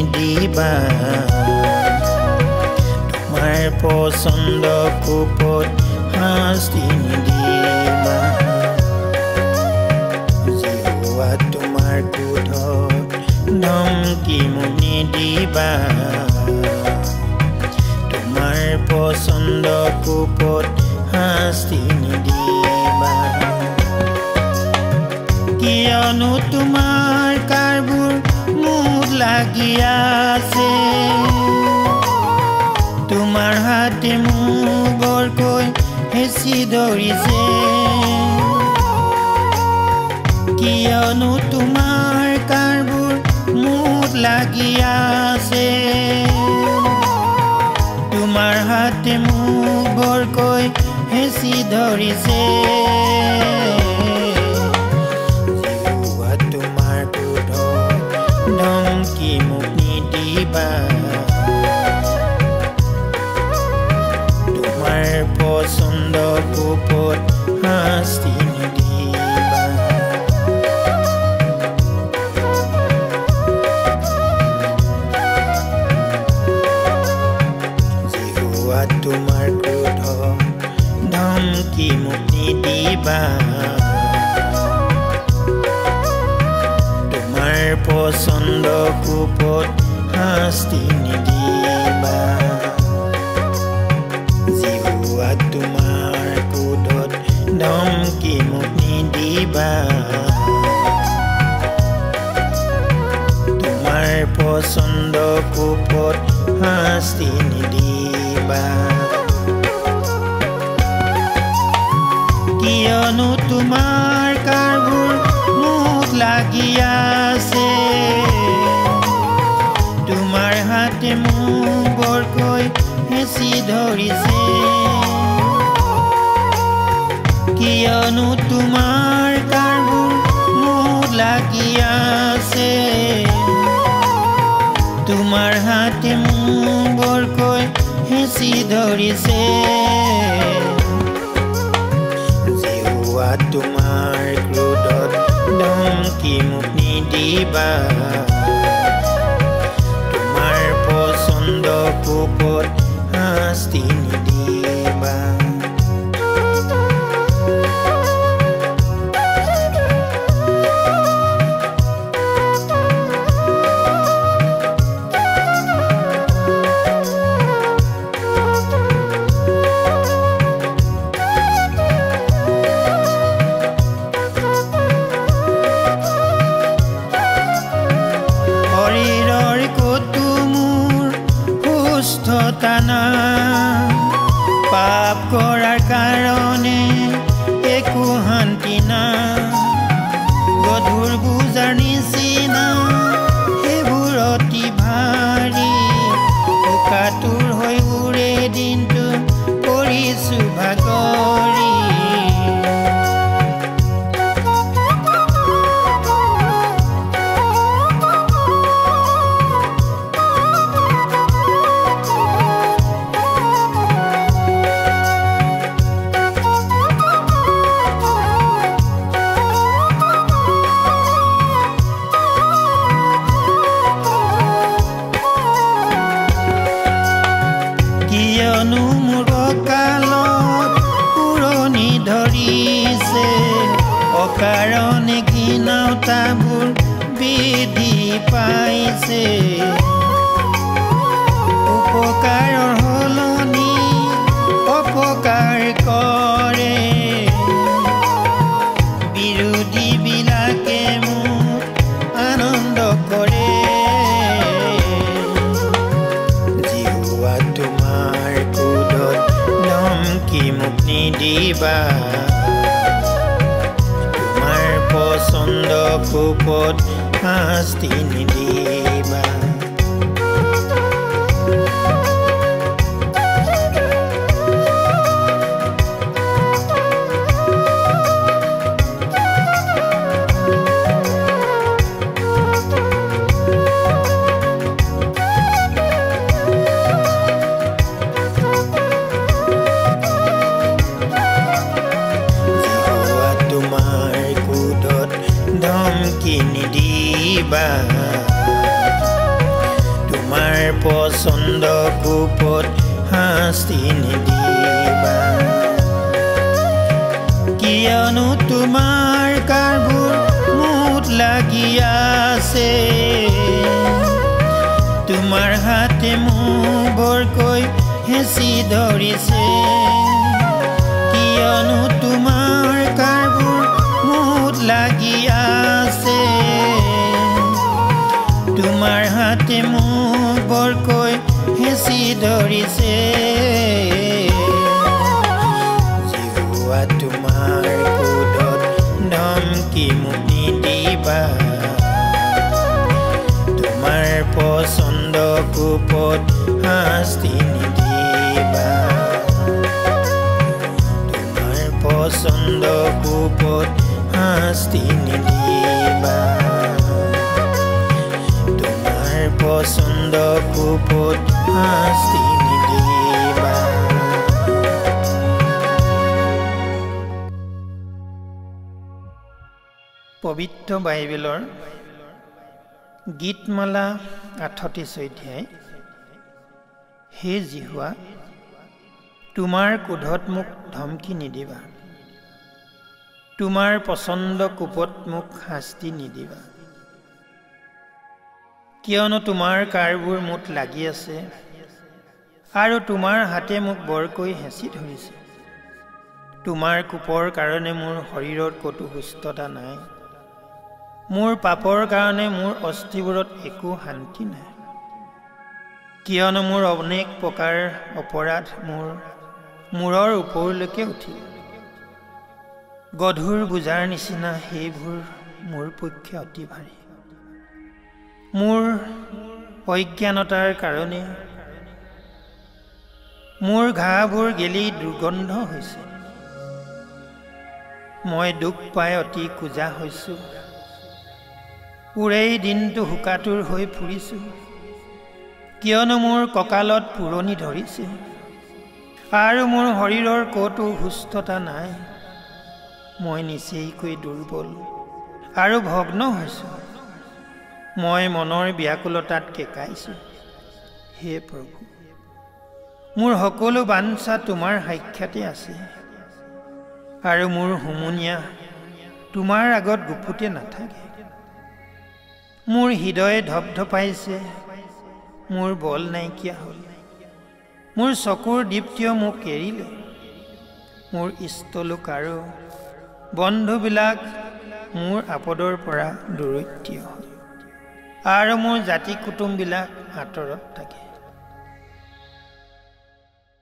নিদিবা তোমাৰ পচন্দ কোপত শাস্তি নিদিবা। জিহুৱা তোমাৰ ক্ৰোধত ধমকি মোক নিদিবা। তোমাৰ পচন্দ কোপত শাস্তি নিদিবা। কিয়নো তোমাৰ লাগি আছে। তোমাৰ হাতে মোক বৰকৈ হেঁচি ধৰিছে। কিয়নো তোমাৰ কাৰবোৰ মোক লাগি আছে। তোমাৰ হাতে মোক বৰকৈ হেঁচি ধৰিছে। ধমকি মোক নিদিবা তোমাৰ পচন্দ কোপত শাস্তি নিদিবা জিহুৱা তোমাৰ ক্ৰোধত ধমকি মোক নিদিবা তোমাৰ পচন্দ কোপত শাস্তি নিদিবা। কিয়নো তোমাৰ কাৰবোৰ মোক লাগি আছে তোমাৰ হাতে মোক বৰকৈ হেঁচি ধৰিছে। কিয়নো তোমাৰ কাৰবোৰ মোক লাগি আছে তোমাৰ হাতে মোক বৰকৈ হেঁচি ধৰিছে। তোমাৰ ক্ৰোধত ধমকি মোক নিদিবা তোমাৰ পচন্দ কোপত শাস্তি সুস্থতা কিয়নো মোৰ কালত পুৰণি ধৰিছে। অকাৰণে ঘিনাওতাবোৰ বৃদ্ধি পাইছে। ধমকি মোক নিদিবা তোমাৰ পচন্দ কোপত শাস্তি নিদিবা। জিহুৱা তোমাৰ পচন্দ কোপত শাস্তি নিদিবা। কিয়নো তোমাৰ কাৰবোৰ মুঠ লাগি আছে। তোমাৰ হাতে মোক বৰকৈ হেঁচি ধৰিছে। কিয়নো পচন্দ কোপত শাস্তি নিদিবা তোমাৰ পচন্দ কোপত শাস্তি নিদিবা পচন্দ শাস্তি নিদিবা পবিত্ৰ বাইবেলৰ গীতমালা আঠত্ৰিছ অধ্যায়। হে জিহুৱা তোমাৰ কোধত মোক ধমকি নিদিবা। তোমাৰ পচন্দ কোপত মোক শাস্তি নিদিবা। কিয়নো তোমাৰ কাৰবোৰ মুঠ লাগি আছে আৰু তোমাৰ হাতে মোক বৰকৈ হেঁচি ধৰিছে। তোমাৰ কোপৰ কাৰণে মোৰ শৰীৰত ক'তো সুস্থতা নাই। মোৰ পাপৰ কাৰণে মোৰ অস্থিবোৰত একো শান্তি নাই। কিয়নো মোৰ অনেক প্ৰকাৰ অপৰাধ মোৰ মূৰৰ ওপৰলৈকে উঠিল। গধুৰ বোজাৰ নিচিনা সেইবোৰ মোৰ পক্ষে অতি ভাৰী। মোৰ অজ্ঞানতাৰ কাৰণে মোৰ ঘাঁবোৰ গেলি দুৰ্গন্ধ হৈছে। মই দুখ পাই অতি কোজা হৈছোঁ। ওৰেই দিনটো শোকাতুৰ হৈ ফুৰিছোঁ। কিয়নো মোৰ কঁকালত পুৰণি ধৰিছে। আৰু মোৰ শৰীৰৰ ক'তো সুস্থতা নাই। মই নিচেইকৈ দুৰ্বল আৰু ভগ্ন হৈছোঁ। মই মনৰ ব্যাকুলতাত কেকাইছোঁ। হে প্ৰভু মোৰ সকলো বাঞ্ছা তোমাৰ সাক্ষাতে আছে আৰু মোৰ হুমুনীয়া তোমাৰ আগত গুপুতে নাথাকে। মোৰ হৃদয়ে ধপধপাইছে মোৰ বল নাইকিয়া হ'ল। মোৰ চকুৰ দীপ্তিয় মোক এৰিলে। মোৰ ইষ্টলোক আৰু বন্ধুবিলাক মোৰ আপদৰ পৰা দূৰৈত্য। হ'ল আৰু মোৰ জাতি কুটুমবিলাক আঁতৰত থাকে।